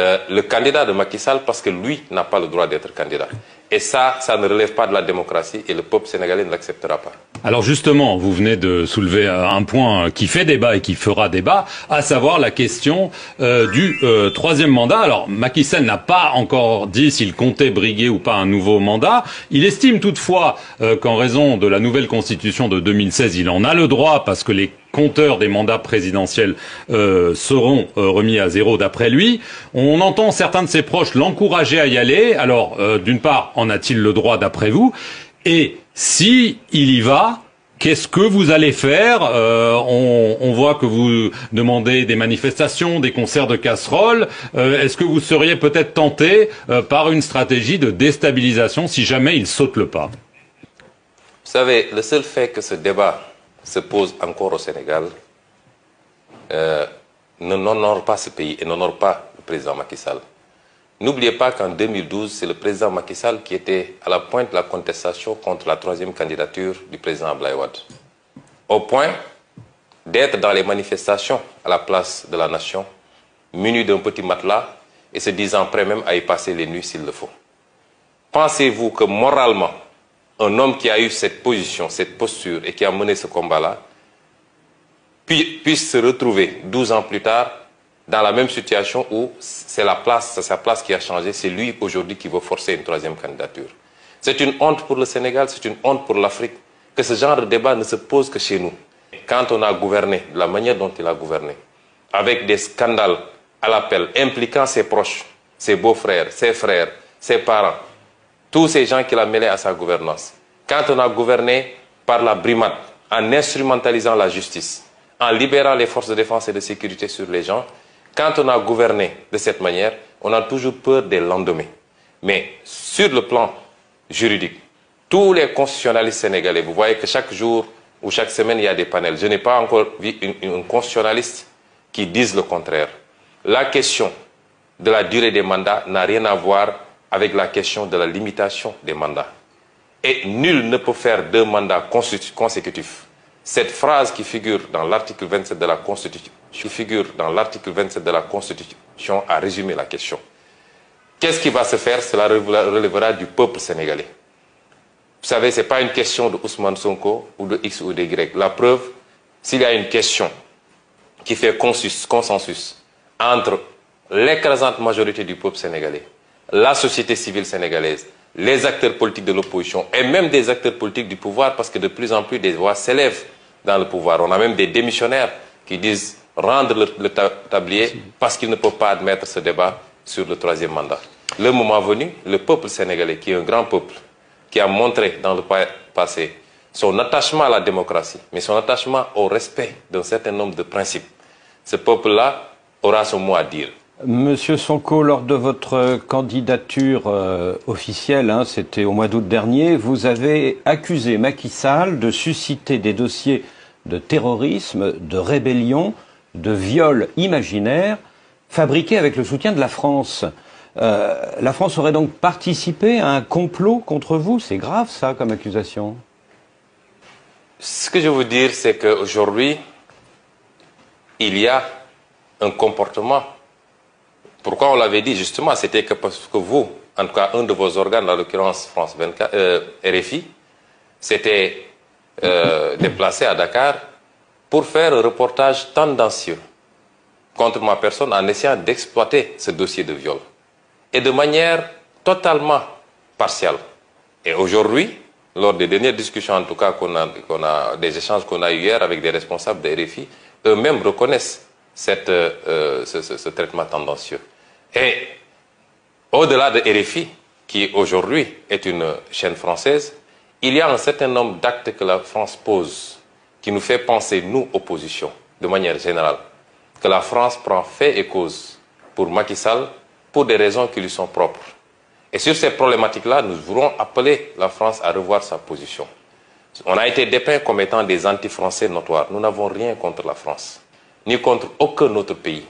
euh, le candidat de Macky Sall parce que lui n'a pas le droit d'être candidat. Et ça, ça ne relève pas de la démocratie et le peuple sénégalais ne l'acceptera pas. Alors justement, vous venez de soulever un point qui fait débat et qui fera débat, à savoir la question euh, du euh, troisième mandat. Alors Macky Sall n'a pas encore dit s'il comptait briguer ou pas un nouveau mandat. Il estime toutefois euh, qu'en raison de la nouvelle constitution de 2016, il en a le droit parce que les compteurs des mandats présidentiels euh, seront euh, remis à zéro d'après lui. On entend certains de ses proches l'encourager à y aller. Alors, euh, d'une part, en a-t-il le droit d'après vous? Et si il y va, Qu'est-ce que vous allez faire? On, on, voit que vous demandez des manifestations, des concerts de casseroles. Est-ce que vous seriez peut-être tenté par une stratégie de déstabilisation si jamais il saute le pas? Vous savez, le seul fait que ce débat se pose encore au Sénégal euh, n'honore pas ce pays et n'honore pas le président Macky Sall. N'oubliez pas qu'en 2012, c'est le président Macky Sall qui était à la pointe de la contestation contre la troisième candidature du président Ablaye Au point d'être dans les manifestations à la place de la nation, muni d'un petit matelas et se disant prêt même à y passer les nuits s'il le faut. Pensez-vous que moralement, un homme qui a eu cette position, cette posture et qui a mené ce combat-là, puisse se retrouver 12 ans plus tard dans la même situation où c'est la place, sa place qui a changé, c'est lui aujourd'hui qui veut forcer une troisième candidature. C'est une honte pour le Sénégal, c'est une honte pour l'Afrique que ce genre de débat ne se pose que chez nous. Quand on a gouverné, de la manière dont il a gouverné, avec des scandales à l'appel impliquant ses proches, ses beaux-frères, ses frères, ses parents, tous ces gens qu'il a mêlés à sa gouvernance. Quand on a gouverné par la brimade, en instrumentalisant la justice, en libérant les forces de défense et de sécurité sur les gens, quand on a gouverné de cette manière, on a toujours peur des lendemains. Mais sur le plan juridique, tous les constitutionnalistes sénégalais, vous voyez que chaque jour ou chaque semaine, il y a des panels. Je n'ai pas encore vu un constitutionnaliste qui dise le contraire. La question de la durée des mandats n'a rien à voir avec la question de la limitation des mandats. Et nul ne peut faire deux mandats consécutifs. Cette phrase qui figure dans l'article 27 de la Constitution, qui figure dans l'article 27 de la Constitution a résumé la question. Qu'est-ce qui va se faire? Cela relèvera du peuple sénégalais. Vous savez, ce n'est pas une question de Ousmane Sonko ou de X ou de Y. La preuve, s'il y a une question qui fait consensus entre l'écrasante majorité du peuple sénégalais la société civile sénégalaise, les acteurs politiques de l'opposition et même des acteurs politiques du pouvoir parce que de plus en plus des voix s'élèvent dans le pouvoir. On a même des démissionnaires qui disent rendre le, tablier parce qu'ils ne peuvent pas admettre ce débat sur le troisième mandat. Le moment venu, le peuple sénégalais, qui est un grand peuple, qui a montré dans le passé son attachement à la démocratie, mais son attachement au respect d'un certain nombre de principes, ce peuple-là aura son mot à dire. Monsieur Sonko, lors de votre candidature euh, officielle, hein, c'était au mois d'août dernier, vous avez accusé Macky Sall de susciter des dossiers de terrorisme, de rébellion, de viol imaginaire, fabriqués avec le soutien de la France. Euh, la France aurait donc participé à un complot contre vous? C'est grave ça comme accusation Ce que je veux dire, c'est qu'aujourd'hui, il y a un comportement pourquoi on l'avait dit justement C'était que parce que vous, en tout cas un de vos organes, en l'occurrence France 24, euh, RFI, s'était euh, déplacé à Dakar pour faire un reportage tendancieux contre ma personne en essayant d'exploiter ce dossier de viol. Et de manière totalement partielle. Et aujourd'hui, lors des dernières discussions, en tout cas, qu'on a, a, des échanges qu'on a eu hier avec des responsables de RFI, eux-mêmes reconnaissent cette, euh, ce, ce, traitement tendancieux. Et au-delà de RFI, qui aujourd'hui est une chaîne française, il y a un certain nombre d'actes que la France pose qui nous fait penser, nous, opposition, de manière générale, que la France prend fait et cause pour Macky Sall pour des raisons qui lui sont propres. Et sur ces problématiques-là, nous voulons appeler la France à revoir sa position. On a été dépeint comme étant des anti-français notoires. Nous n'avons rien contre la France ni contre aucun autre pays.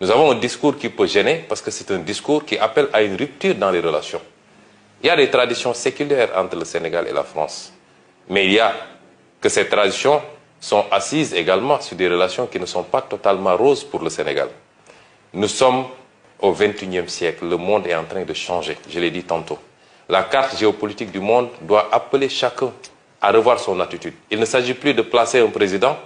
Nous avons un discours qui peut gêner parce que c'est un discours qui appelle à une rupture dans les relations. Il y a des traditions séculaires entre le Sénégal et la France. Mais il y a que ces traditions sont assises également sur des relations qui ne sont pas totalement roses pour le Sénégal. Nous sommes au XXIe siècle, le monde est en train de changer, je l'ai dit tantôt. La carte géopolitique du monde doit appeler chacun à revoir son attitude. Il ne s'agit plus de placer un président,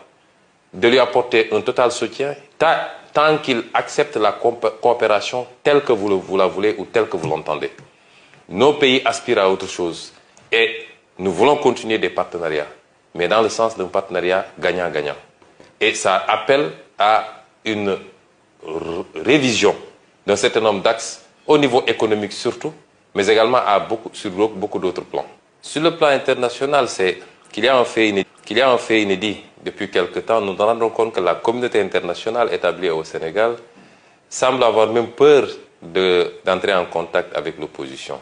de lui apporter un total soutien, tant qu'il accepte la coopération telle que vous, la voulez ou telle que vous l'entendez. Nos pays aspirent à autre chose et nous voulons continuer des partenariats, mais dans le sens d'un partenariat gagnant-gagnant. Et ça appelle à une révision d'un certain nombre d'axes, au niveau économique surtout, mais également à beaucoup, sur beaucoup d'autres plans. Sur le plan international, c'est qu'il y, a un fait inédit, depuis quelque temps. Nous nous rendons compte que la communauté internationale établie au Sénégal semble avoir même peur d'entrer en contact avec l'opposition.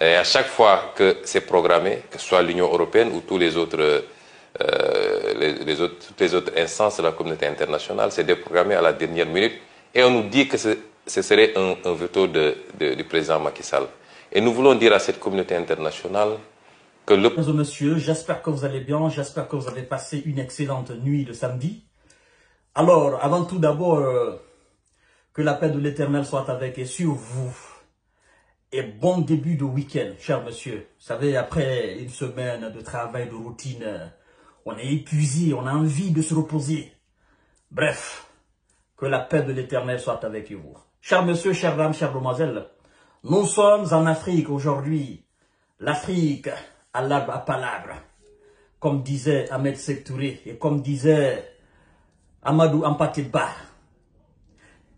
Et à chaque fois que c'est programmé, que ce soit l'Union européenne ou tous les autres, euh, les, autres, toutes les autres instances de la communauté internationale, c'est déprogrammé à la dernière minute. Et on nous dit que ce, serait un, veto du président Macky Sall. Et nous voulons dire à cette communauté internationale que le... Messieurs, j'espère que vous allez bien, j'espère que vous avez passé une excellente nuit de samedi. Alors, avant tout d'abord, euh, que la paix de l'éternel soit avec et sur vous. Et bon début de week-end, cher monsieur. Vous savez, après une semaine de travail, de routine, on est épuisé, on a envie de se reposer. Bref, que la paix de l'éternel soit avec vous. Cher monsieur, chère dame, chère demoiselle, nous sommes en Afrique aujourd'hui. L'Afrique l'arbre à palabre. Comme disait Ahmed Sektouré et comme disait Amadou Ampatiba.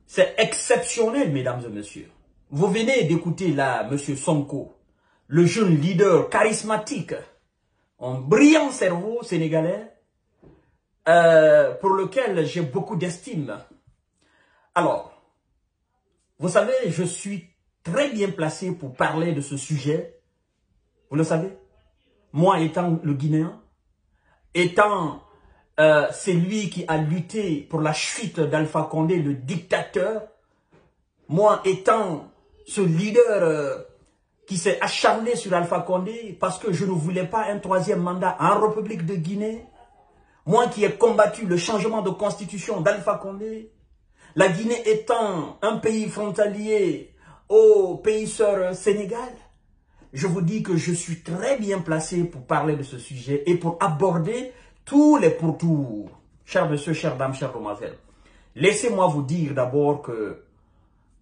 C'est exceptionnel, mesdames et messieurs. Vous venez d'écouter là, monsieur Sonko, le jeune leader charismatique, un brillant cerveau sénégalais, euh, pour lequel j'ai beaucoup d'estime. Alors, vous savez, je suis très bien placé pour parler de ce sujet. Vous le savez? Moi étant le Guinéen, étant euh, celui qui a lutté pour la chute d'Alpha Condé, le dictateur, moi étant ce leader euh, qui s'est acharné sur Alpha Condé parce que je ne voulais pas un troisième mandat en République de Guinée, moi qui ai combattu le changement de constitution d'Alpha Condé, la Guinée étant un pays frontalier au pays sœur Sénégal, je vous dis que je suis très bien placé pour parler de ce sujet et pour aborder tous les pourtours. Chers monsieur, chères dames, chères demoiselles, laissez-moi vous dire d'abord que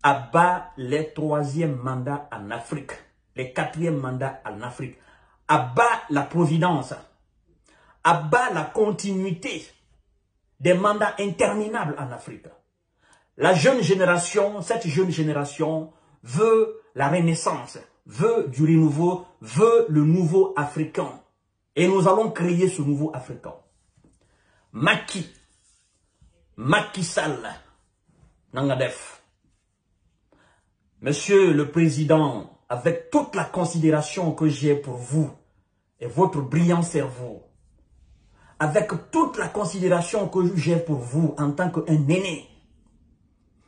bas les troisièmes mandats en Afrique, les quatrièmes mandats en Afrique, bas la providence, bas la continuité des mandats interminables en Afrique. La jeune génération, cette jeune génération veut la renaissance, veut du renouveau, veut le nouveau africain. Et nous allons créer ce nouveau africain. Maki, Maki Sall, Nangadef. Monsieur le Président, avec toute la considération que j'ai pour vous et votre brillant cerveau, avec toute la considération que j'ai pour vous en tant qu'un aîné,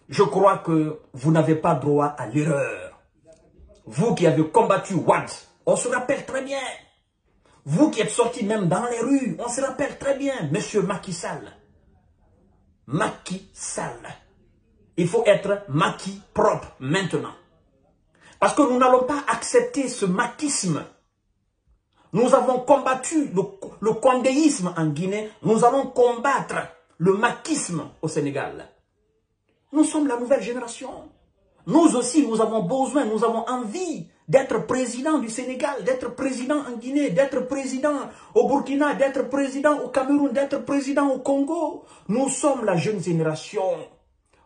je crois que vous n'avez pas droit à l'erreur. Vous qui avez combattu Watt, on se rappelle très bien. Vous qui êtes sorti même dans les rues, on se rappelle très bien, Monsieur Macky Sall. Macky Sall. Il faut être maquis propre maintenant. Parce que nous n'allons pas accepter ce maquisme. Nous avons combattu le, le condéisme en Guinée. Nous allons combattre le maquisme au Sénégal. Nous sommes la nouvelle génération. Nous aussi, nous avons besoin, nous avons envie d'être président du Sénégal, d'être président en Guinée, d'être président au Burkina, d'être président au Cameroun, d'être président au Congo. Nous sommes la jeune génération.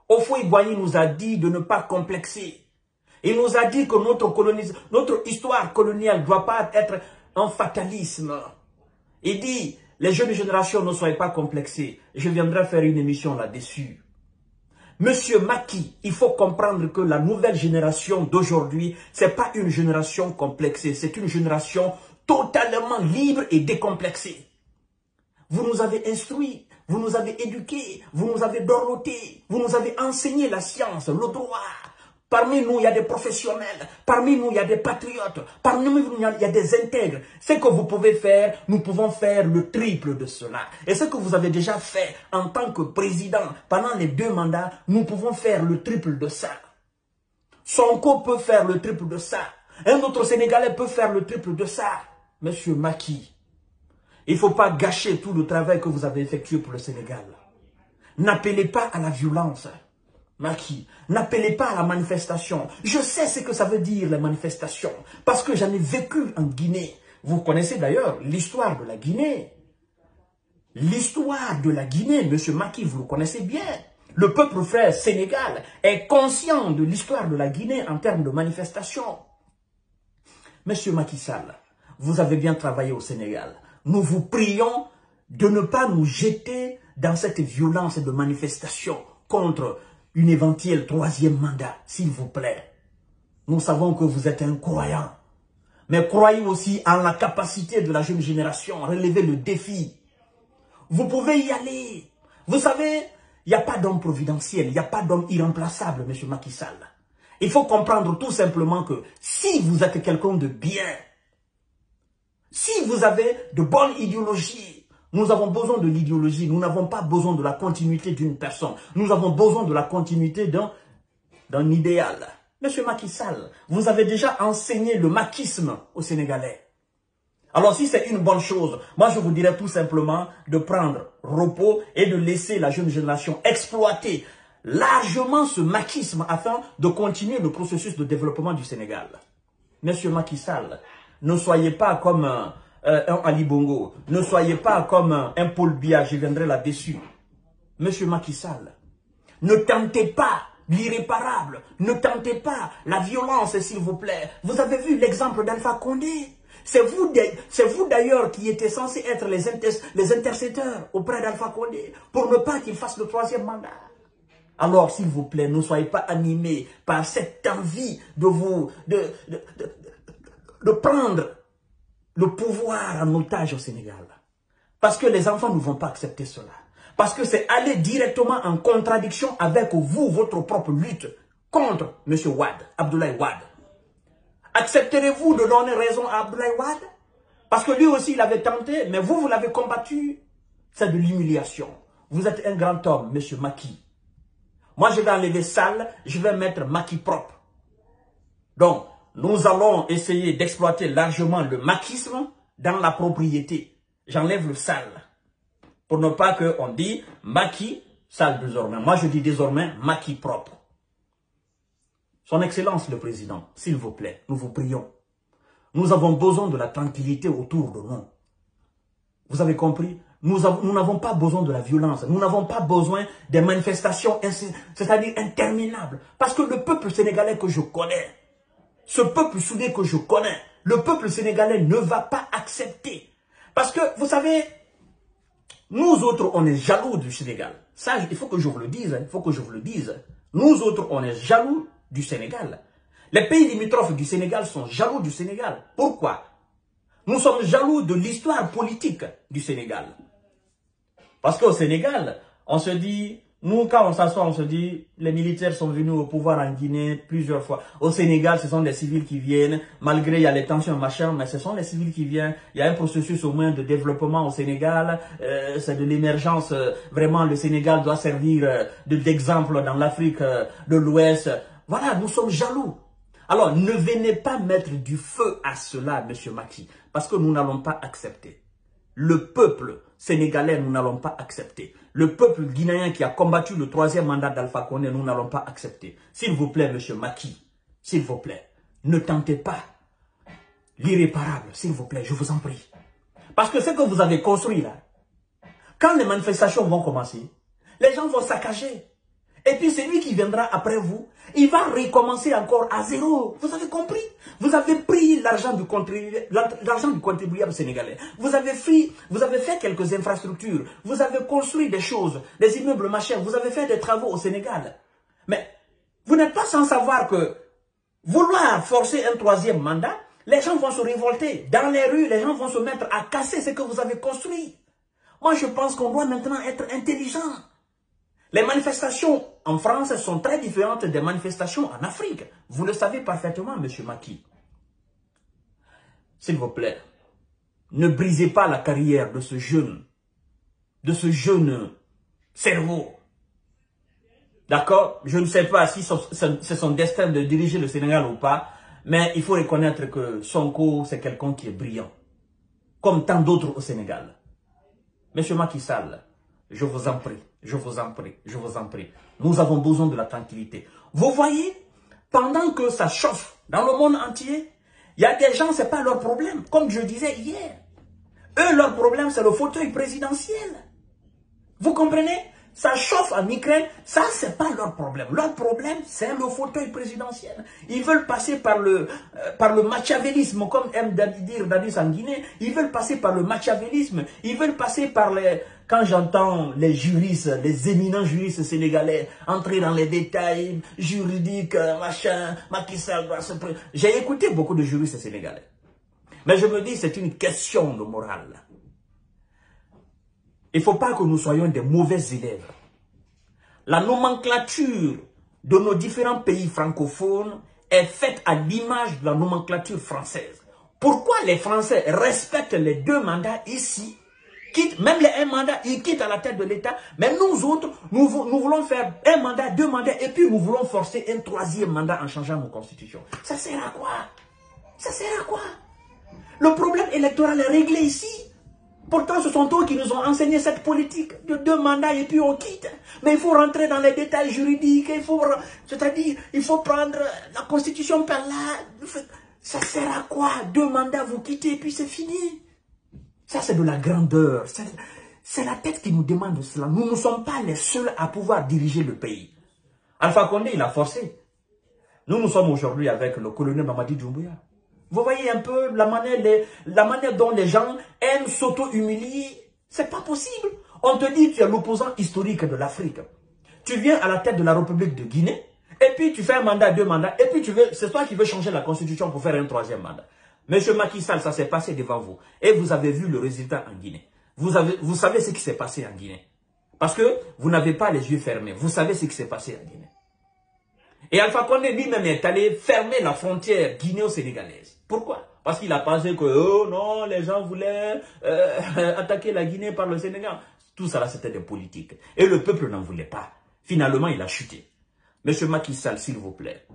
Ofoy Boigny nous a dit de ne pas complexer. Il nous a dit que notre, notre histoire coloniale ne doit pas être un fatalisme. Il dit, les jeunes générations ne soient pas complexées. Je viendrai faire une émission là-dessus. Monsieur Maki, il faut comprendre que la nouvelle génération d'aujourd'hui, c'est pas une génération complexée, c'est une génération totalement libre et décomplexée. Vous nous avez instruits, vous nous avez éduqués, vous nous avez dorlotés, vous nous avez enseigné la science, le droit, Parmi nous, il y a des professionnels. Parmi nous, il y a des patriotes. Parmi nous, il y a des intègres. Ce que vous pouvez faire, nous pouvons faire le triple de cela. Et ce que vous avez déjà fait en tant que président pendant les deux mandats, nous pouvons faire le triple de ça. Sonko peut faire le triple de ça. Un autre Sénégalais peut faire le triple de ça. Monsieur Maki, il ne faut pas gâcher tout le travail que vous avez effectué pour le Sénégal. N'appelez pas à la violence. Maki, n'appelez pas à la manifestation. Je sais ce que ça veut dire, les manifestations, parce que j'en ai vécu en Guinée. Vous connaissez d'ailleurs l'histoire de la Guinée. L'histoire de la Guinée, Monsieur Maki, vous le connaissez bien. Le peuple frère Sénégal est conscient de l'histoire de la Guinée en termes de manifestation. Monsieur Macky Sall, vous avez bien travaillé au Sénégal. Nous vous prions de ne pas nous jeter dans cette violence de manifestation contre une éventuelle troisième mandat, s'il vous plaît. Nous savons que vous êtes un croyant. Mais croyez aussi en la capacité de la jeune génération à relever le défi. Vous pouvez y aller. Vous savez, il n'y a pas d'homme providentiel, il n'y a pas d'homme irremplaçable, M. Macky Sall. Il faut comprendre tout simplement que si vous êtes quelqu'un de bien, si vous avez de bonnes idéologies, nous avons besoin de l'idéologie, nous n'avons pas besoin de la continuité d'une personne. Nous avons besoin de la continuité d'un idéal. Monsieur Macky Sall, vous avez déjà enseigné le maquisme aux Sénégalais. Alors si c'est une bonne chose, moi je vous dirais tout simplement de prendre repos et de laisser la jeune génération exploiter largement ce maquisme afin de continuer le processus de développement du Sénégal. Monsieur Macky Sall, ne soyez pas comme un, un Ali Bongo, ne soyez pas comme un, Paul Biya, je viendrai là-dessus. Monsieur Macky Sall, ne tentez pas l'irréparable, ne tentez pas la violence s'il vous plaît. Vous avez vu l'exemple d'Alpha Condé? C'est vous, d'ailleurs qui étiez censé être les, intercesseurs auprès d'Alpha Condé pour ne pas qu'il fasse le troisième mandat. Alors, s'il vous plaît, ne soyez pas animés par cette envie de vous, de, prendre le pouvoir en otage au Sénégal. Parce que les enfants ne vont pas accepter cela. Parce que c'est aller directement en contradiction avec vous, votre propre lutte contre M. Wad, Abdoulaye Wad. Accepterez-vous de donner raison à Abdoulaye Wad Parce que lui aussi, il avait tenté, mais vous, vous l'avez combattu. C'est de l'humiliation. Vous êtes un grand homme, monsieur Maki. Moi, je vais enlever sale, je vais mettre Maki propre. Donc, nous allons essayer d'exploiter largement le maquisme dans la propriété. J'enlève le sale. Pour ne pas qu'on dise Maki sale désormais. Moi, je dis désormais Maki propre. Son Excellence le Président, s'il vous plaît, nous vous prions. Nous avons besoin de la tranquillité autour de nous. Vous avez compris? Nous n'avons pas besoin de la violence. Nous n'avons pas besoin des manifestations, c'est-à-dire interminables. Parce que le peuple sénégalais que je connais, ce peuple soudé que je connais, le peuple sénégalais ne va pas accepter. Parce que, vous savez, nous autres, on est jaloux du Sénégal. Ça, il faut que je vous le dise, hein. il faut que je vous le dise. Nous autres, on est jaloux du Sénégal. Les pays limitrophes du Sénégal sont jaloux du Sénégal. Pourquoi? Nous sommes jaloux de l'histoire politique du Sénégal. Parce qu'au Sénégal, on se dit, nous quand on s'assoit, on se dit, les militaires sont venus au pouvoir en Guinée plusieurs fois. Au Sénégal, ce sont des civils qui viennent, malgré il les tensions, machin, mais ce sont les civils qui viennent. Il y a un processus au moins de développement au Sénégal, euh, c'est de l'émergence. Euh, vraiment, le Sénégal doit servir euh, d'exemple dans l'Afrique de l'Ouest. Voilà, nous sommes jaloux. Alors, ne venez pas mettre du feu à cela, M. Maki, parce que nous n'allons pas accepter. Le peuple sénégalais, nous n'allons pas accepter. Le peuple guinéen qui a combattu le troisième mandat d'Alpha Condé, nous n'allons pas accepter. S'il vous plaît, M. Maki, s'il vous plaît, ne tentez pas l'irréparable, s'il vous plaît, je vous en prie. Parce que ce que vous avez construit là, quand les manifestations vont commencer, les gens vont saccager. Et puis celui qui viendra après vous, il va recommencer encore à zéro. Vous avez compris? Vous avez pris l'argent du, du, contribuable sénégalais. Vous avez, fait, vous avez fait quelques infrastructures. Vous avez construit des choses, des immeubles machins. Vous avez fait des travaux au Sénégal. Mais vous n'êtes pas sans savoir que vouloir forcer un troisième mandat, les gens vont se révolter. Dans les rues, les gens vont se mettre à casser ce que vous avez construit. Moi, je pense qu'on doit maintenant être intelligent. Les manifestations en France sont très différentes des manifestations en Afrique. Vous le savez parfaitement, M. Maki. S'il vous plaît, ne brisez pas la carrière de ce jeune, de ce jeune cerveau. D'accord? Je ne sais pas si c'est son destin de diriger le Sénégal ou pas, mais il faut reconnaître que Sonko, c'est quelqu'un qui est brillant, comme tant d'autres au Sénégal. Monsieur Macky Sall, je vous en prie, je vous en prie, je vous en prie. Nous avons besoin de la tranquillité. Vous voyez, pendant que ça chauffe dans le monde entier, il y a des gens, ce n'est pas leur problème. Comme je disais hier, eux, leur problème, c'est le fauteuil présidentiel. Vous comprenez? Ça chauffe en Ukraine, ça c'est pas leur problème. Leur problème c'est le fauteuil présidentiel. Ils veulent passer par le euh, machiavélisme, comme aime dire Dadis en Guinée. Ils veulent passer par le machiavélisme. Ils veulent passer par les... Quand j'entends les juristes, les éminents juristes sénégalais entrer dans les détails juridiques, machin, Macky J'ai écouté beaucoup de juristes sénégalais. Mais je me dis c'est une question de morale. Il ne faut pas que nous soyons des mauvais élèves. La nomenclature de nos différents pays francophones est faite à l'image de la nomenclature française. Pourquoi les Français respectent les deux mandats ici, quittent, même les un mandat, ils quittent à la tête de l'État, mais nous autres, nous, nous voulons faire un mandat, deux mandats, et puis nous voulons forcer un troisième mandat en changeant nos constitutions. Ça sert à quoi? Ça sert à quoi? Le problème électoral est réglé ici. Pourtant, ce sont eux qui nous ont enseigné cette politique de deux mandats et puis on quitte. Mais il faut rentrer dans les détails juridiques, il faut, c'est-à-dire, il faut prendre la constitution par là. Ça sert à quoi? Deux mandats, vous quittez et puis c'est fini. Ça, c'est de la grandeur. C'est la tête qui nous demande cela. Nous ne sommes pas les seuls à pouvoir diriger le pays. Alpha Condé, il a forcé. Nous, nous sommes aujourd'hui avec le colonel Mamadi Doumbouya. Vous voyez un peu la manière, dont les gens aiment s'auto-humilier. C'est pas possible. On te dit tu es l'opposant historique de l'Afrique. Tu viens à la tête de la République de Guinée, et puis tu fais un mandat, deux mandats, et puis tu veux, c'est toi qui veux changer la constitution pour faire un troisième mandat. Monsieur Macky Sall, ça s'est passé devant vous. Et vous avez vu le résultat en Guinée. Vous, avez, vous savez ce qui s'est passé en Guinée. Parce que vous n'avez pas les yeux fermés. Vous savez ce qui s'est passé en Guinée. Et Alpha Condé lui-même est allé fermer la frontière guinéo-sénégalaise. Pourquoi? Parce qu'il a pensé que oh non, les gens voulaient euh, attaquer la Guinée par le Sénégal. Tout ça c'était des politiques. Et le peuple n'en voulait pas. Finalement, il a chuté. Monsieur Macky Sall, s'il vous plaît,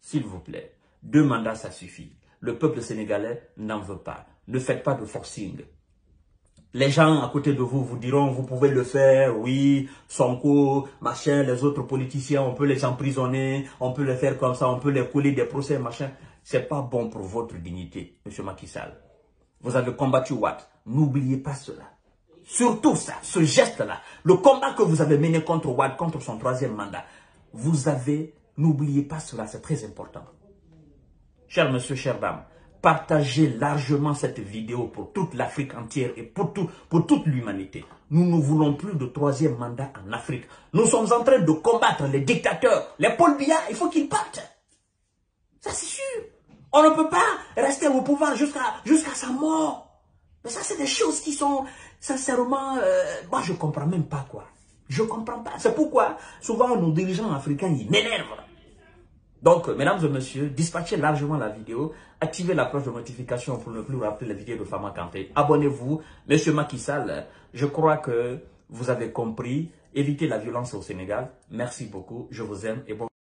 s'il vous plaît, deux mandats, ça suffit. Le peuple sénégalais n'en veut pas. Ne faites pas de forcing. Les gens à côté de vous vous diront, vous pouvez le faire, oui, Sonko, machin, les autres politiciens, on peut les emprisonner, on peut les faire comme ça, on peut les couler des procès, machin. C'est pas bon pour votre dignité, M. Macky Sall. Vous avez combattu Watt. N'oubliez pas cela. Surtout ça, ce geste-là, le combat que vous avez mené contre Watt, contre son troisième mandat, vous avez, n'oubliez pas cela, c'est très important. Cher monsieur, chère dame, partagez largement cette vidéo pour toute l'Afrique entière et pour, tout, pour toute l'humanité. Nous ne voulons plus de troisième mandat en Afrique. Nous sommes en train de combattre les dictateurs. Les Paul Biya, il faut qu'ils partent. Ça, c'est sûr. On ne peut pas rester au pouvoir jusqu'à sa mort. Mais ça, c'est des choses qui sont, sincèrement, euh, moi, je comprends même pas quoi. Je comprends pas. C'est pourquoi, souvent, nos dirigeants africains, ils m'énervent. Donc, mesdames et messieurs, dispatchez largement la vidéo, activez la cloche de notification pour ne plus rater les vidéos de Fama Kanté. Abonnez-vous. Monsieur Macky Sall, je crois que vous avez compris. Évitez la violence au Sénégal. Merci beaucoup. Je vous aime et bon